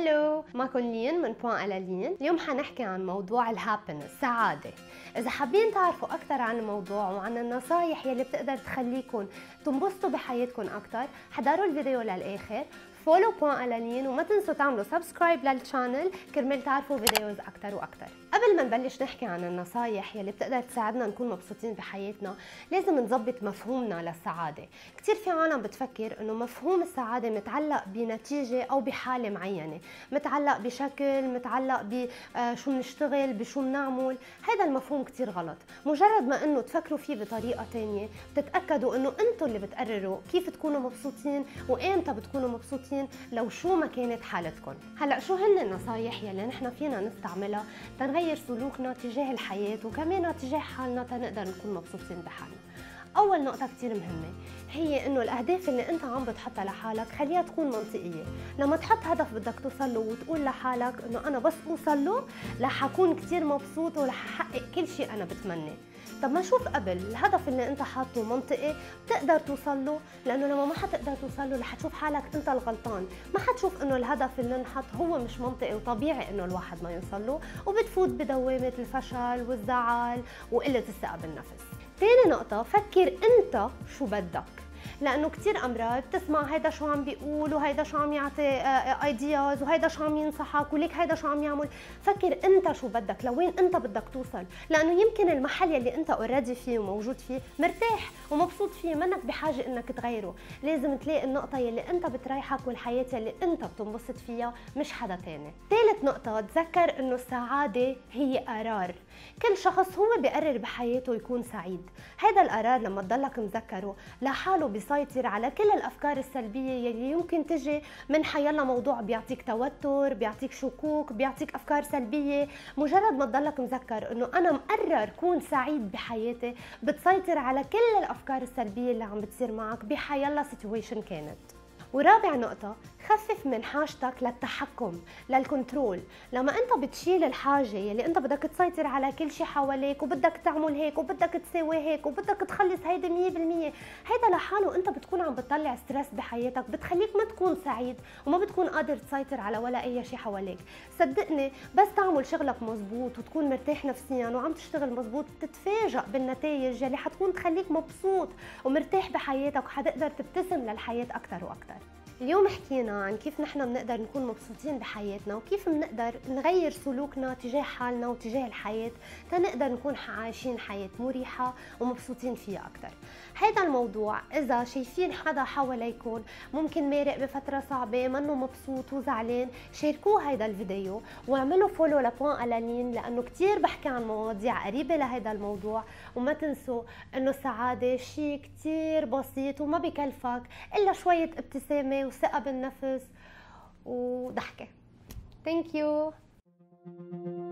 hello معكم لين من Point à la Lyn. اليوم حنحكي عن موضوع ال happiness السعادة إذا حابين تعرفوا أكثر عن الموضوع وعن النصايح يلي بتقدر تخليكم تنبسطوا بحياتكم أكثر حضروا الفيديو للآخر. follow Point à la وما تنسوا تعملوا subscribe لل channel كرمال تعرفوا videos أكثر وأكثر قبل ما نبلش نحكي عن النصايح يلي بتقدر تساعدنا نكون مبسوطين بحياتنا لازم نظبط مفهومنا للسعادة. كثير في عالم بتفكر إنه مفهوم السعادة متعلق بنتيجة أو بحالة معينة. متعلق بشكل متعلق بشو آه، بنشتغل بشو بنعمل. هذا المفهوم كثير غلط. مجرد ما إنه تفكروا فيه بطريقة ثانية بتتأكدوا إنه أنتم اللي بتقرروا كيف تكونوا مبسوطين وإمتى بتكونوا مبسوطين. مبسوطين لو شو ما كانت حالتكم هلأ شو هن النصايح يلي نحن فينا نستعملها تنغير سلوكنا تجاه الحياة وكمان تجاه حالنا تنقدر نكون مبسوطين بحالنا؟ أول نقطة كثير مهمة هي إنه الأهداف اللي أنت عم بتحطها لحالك خليها تكون منطقية. لما تحط هدف بدك توصل له وتقول لحالك إنه أنا بس اوصل له رح أكون كثير مبسوط ورح أحقق كل شيء أنا بتمناه طب ما شوف قبل. الهدف اللي انت حاطه منطقي بتقدر توصل له لأنه لما ما حتقدر توصل له رح تشوف حالك انت الغلطان. ما حتشوف إنه الهدف اللي انحط هو مش منطقي وطبيعي إنه الواحد ما يوصل له وبتفوت بدوامة الفشل والزعل وقلة الثقه بالنفس تاني نقطة فكر انت شو بدك. لأنه كثير أمراض بتسمع هيدا شو عم بيقول وهيدا شو عم يعطي ideas آه، آه، وهيدا شو عم ينصحك وليك هيدا شو عم يعمل. فكر أنت شو بدك لوين أنت بدك توصل؟ لأنه يمكن المحل يلي أنت already فيه وموجود فيه مرتاح ومبسوط فيه منك بحاجة إنك تغيره. لازم تلاقي النقطة يلي أنت بتريحك والحياة يلي أنت بتنبسط فيها مش حدا تاني. ثالث نقطة تذكر إنه السعادة هي قرار. كل شخص هو بيقرر بحياته يكون سعيد. هذا القرار لما تضلك مذكره لحاله بيسيطر على كل الأفكار السلبية يلي يمكن تجي من حيلا موضوع بيعطيك توتر بيعطيك شكوك بيعطيك أفكار سلبية. مجرد ما تضلك مذكر إنه أنا مقرر كون سعيد بحياتي بتسيطر على كل الأفكار السلبية اللي عم بتصير معك بحيلا سيتويشن كانت. ورابع نقطة خفف من حاجتك للتحكم لل control. لما أنت بتشيل الحاجة يلي أنت بدك تسيطر على كل شيء حواليك وبدك تعمل هيك وبدك تساوي هيك وبدك تخلص هيدا 100% هيدا لحاله أنت بتكون عم بتطلع stress بحياتك بتخليك ما تكون سعيد وما بتكون قادر تسيطر على ولا أي شيء حواليك. صدقني بس تعمل شغلك مزبوط وتكون مرتاح نفسيا وعم تشتغل مزبوط تتفاجئ بالنتائج يلي حتكون تخليك مبسوط ومرتاح بحياتك وحتقدر تبتسم للحياة أكثر وأكثر اليوم حكينا عن كيف نحن بنقدر نكون مبسوطين بحياتنا وكيف بنقدر نغير سلوكنا تجاه حالنا وتجاه الحياة تنقدر نكون عايشين حياة مريحة ومبسوطين فيها أكثر هذا الموضوع إذا شايفين حدا حواليكم ممكن مارق بفترة صعبة منه مبسوط وزعلان شاركوه هذا الفيديو واعملوا فولو لبوان ألانين لأنه كتير بحكي عن مواضيع قريبة لهذا الموضوع وما تنسوا أنه السعادة شيء كتير بسيط وما بكلفك إلا شوية ابتسامة وثقة بالنفس وضحكة. ثانك يو thank you.